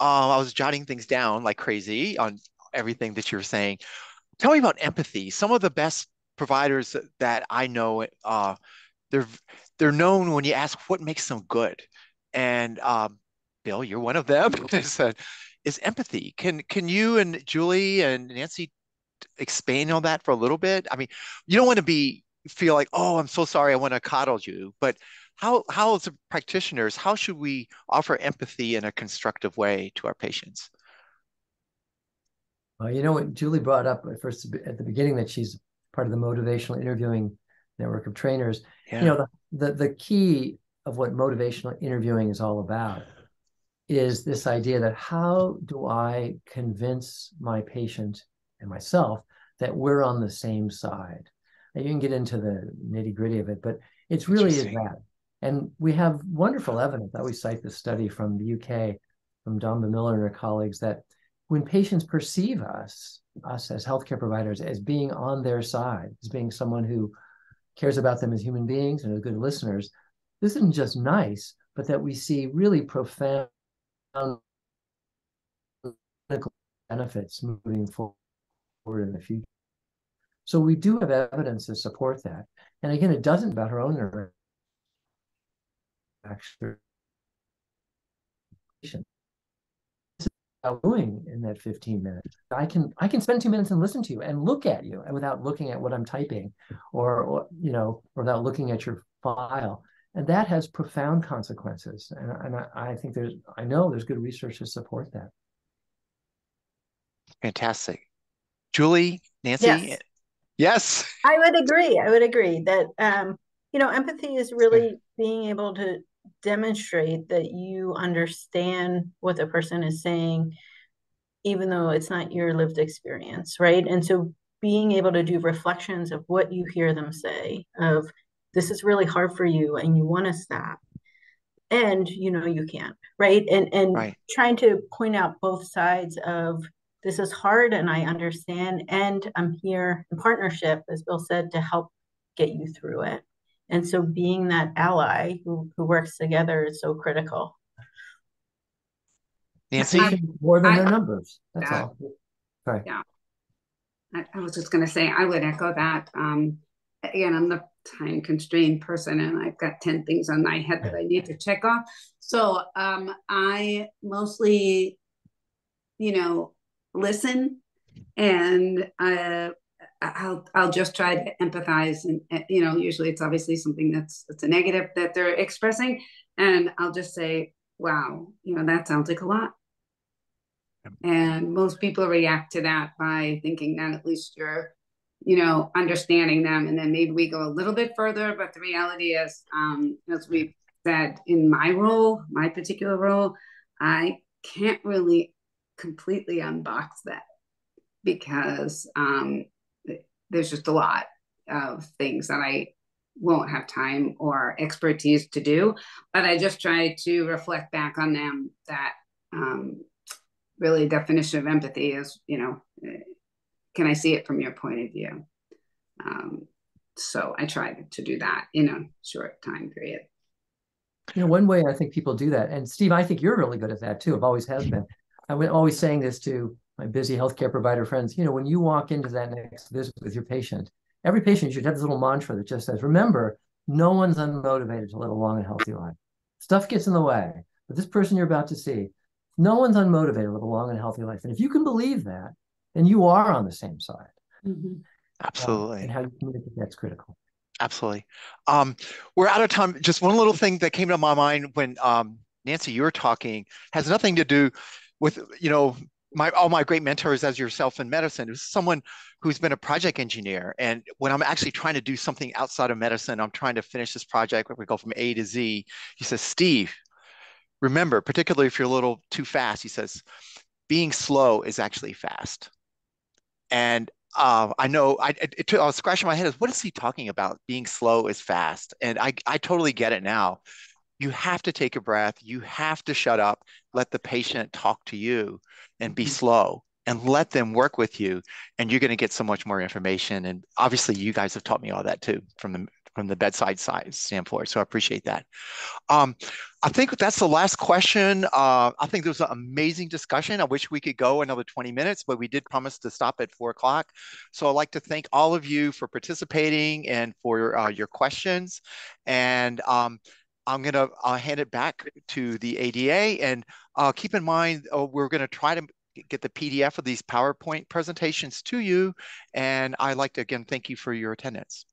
Uh, I was jotting things down like crazy on everything that you were saying. Tell me about empathy. Some of the best providers that I know, uh, they're they're known when you ask what makes them good, and um, Bill, you're one of them. is, uh, is empathy. Can can you and Julie and Nancy expand on that for a little bit? I mean, you don't want to be feel like, oh, I'm so sorry, I want to coddle you, but how how as practitioners, how should we offer empathy in a constructive way to our patients? Well, you know what Julie brought up at first at the beginning that she's part of the motivational interviewing network of trainers. Yeah. You know, the, the the key of what motivational interviewing is all about is this idea that how do I convince my patient and myself that we're on the same side? And you can get into the nitty gritty of it, but it's really that. And we have wonderful evidence. I always cite this study from the UK, from Dawn Miller and her colleagues, that when patients perceive us, us as healthcare providers, as being on their side, as being someone who cares about them as human beings and as good listeners, this isn't just nice, but that we see really profound benefits moving forward in the future. So we do have evidence to support that. And again, it doesn't about her own interaction. doing in that 15 minutes. I can I can spend two minutes and listen to you and look at you and without looking at what I'm typing or, or you know, without looking at your file. And that has profound consequences. And, and I, I, think there's i know there's good research to support that. Fantastic. Julie nancy? Yes, yes. i would agree. I would agree that um, you know empathy is really being able to demonstrate that you understand what the person is saying even though it's not your lived experience right? And so being able to do reflections of what you hear them say of this is really hard for you and you want to stop and you know you can't right? And and right. trying to point out both sides of this is hard and i understand and i'm here in partnership as bill said to help get you through it and so being that ally who, who works together is so critical. Nancy? More than I, their numbers that's all. Sorry. Yeah. I, I was just going to say i would echo that. Um again i'm the time constrained person and I've got 10 things on my head that I need to check off. So um, I mostly, you know, listen and uh, I'll I'll just try to empathize and you know usually it's obviously something that's that's a negative that they're expressing and I'll just say wow you know that sounds like a lot and most people react to that by thinking that at least you're you know, understanding them. And then maybe we go a little bit further. But the reality is, um, as we've said, in my role, my particular role, I can't really completely unbox that because um, there's just a lot of things that I won't have time or expertise to do. But I just try to reflect back on them that um, really definition of empathy is, you know, can I see it from your point of view? Um, so I tried to do that in a short time period. You know, one way I think people do that, and Steve, I think you're really good at that too. I've always has been. I'm always saying this to my busy healthcare provider friends. You know, when you walk into that next visit with your patient, every patient should have this little mantra that just says, "Remember, No one's unmotivated to live a long and healthy life. Stuff gets in the way. But this person you're about to see, no one's unmotivated to live a long and healthy life. And if you can believe that, then you are on the same side. Mm-hmm. Absolutely. Um, and how you communicate that's critical. Absolutely. Um, we're out of time. Just one little thing that came to my mind when um, Nancy, you were talking, has nothing to do with, you know, my all my great mentors as yourself in medicine is someone who's been a project engineer and when i'm actually trying to do something outside of medicine i'm trying to finish this project we go from a to z he says steve remember particularly if you're a little too fast he says being slow is actually fast and uh, I know I, it, I was scratching my head. Is what is he talking about? Being slow is fast, and I I totally get it now. You have to take a breath. You have to shut up. Let the patient talk to you, and be mm-hmm. slow, and let them work with you, and you're going to get so much more information. And obviously, you guys have taught me all that too from the from the bedside side standpoint. So I appreciate that. Um, I think that's the last question. Uh, I think there was an amazing discussion. I wish we could go another 20 minutes, but we did promise to stop at four o'clock. So I'd like to thank all of you for participating and for uh, your questions. And um, I'm going to uh, hand it back to the ADA. And uh, keep in mind, uh, we're going to try to get the PDF of these PowerPoint presentations to you. And I'd like to again thank you for your attendance.